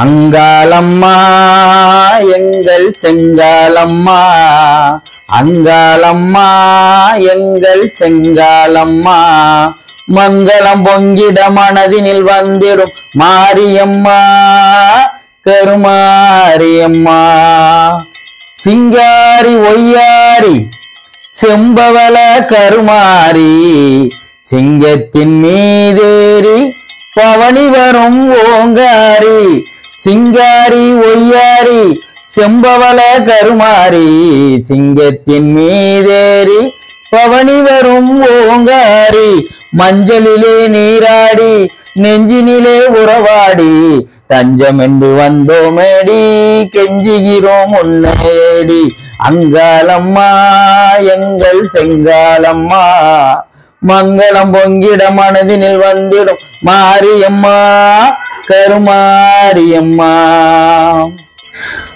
அங்காளம்மா எங்கள் செங்காலம்மா அங்காளம்மா எங்கள் செங்காலம்மா மங்களம் பொங்கிட மனதினில் வந்திடும் மாரியம்மா கருமாரியம்மா. சிங்காரி ஒய்யாரி செம்பவள கருமாரி. சிங்கத்தின் மீதேறி பவனி வரும் ஓங்காரி. சிங்காரி ஒய்யாரி செம்பவள கருமாரி சிங்கத்தின் மீதேறி பவனி வரும் ஓங்காரி மஞ்சளிலே நீராடி நெஞ்சினிலே உறவாடி தஞ்சம் என்று வந்தோமேடி கெஞ்சுகிறோம் உன்னேடி அங்காளம்மா எங்கள் செங்காலம்மா மங்களம் பொங்கிட மனதினில் வந்திடும் மாரியம்மா கருமாரியம்மா.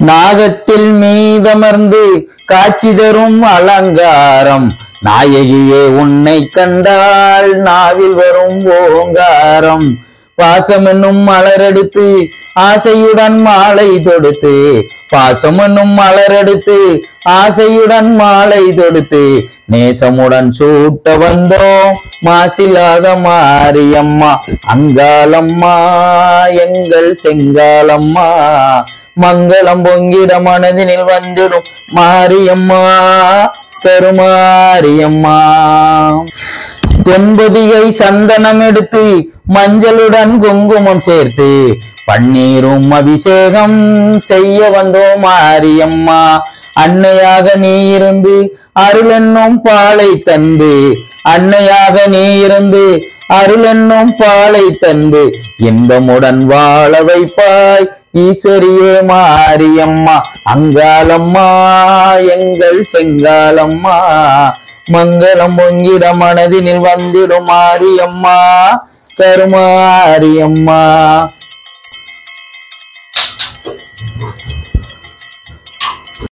நாகத்தில் மீதமர்ந்து காட்சி தரும் அலங்காரம் நாயகியே உன்னை கண்டால் நாவில் வரும் ஓங்காரம். பாசம் என்னும் மலரெடுத்து ஆசையுடன் மாலை தொடுத்து. பாசம் என்னும் மலரெடுத்து ஆசையுடன் மாலை தொடுத்து. நேசமுடன் சூட்ட வந்தோம் மாசிலாக மாரியம்மா. அங்காளம்மா எங்கள் செங்காலம்மா மங்களம் பொங்கிட மனதினில் வந்துடும் மாரியம்மா கருமாரியம்மா. தென்பதியை சந்தனம் எடுத்து மஞ்சளுடன் குங்குமம் சேர்த்து பன்னீரும் அபிஷேகம் செய்ய வந்தோம் மாரியம்மா அன்னையாக நீ இருந்து அருளென்னும் பாலை தந்து அன்னையாக நீ இருந்து அருளென்னும் பாலை தந்து இன்பமுடன் வாழ வைப்பாய் ஈஸ்வரியே மாரியம்மா. அங்காளம்மா எங்கள் செங்காலம்மா மங்களம் பொங்கிட மனதினில் வந்திடும் மாரியம்மா கருமாரியம்மா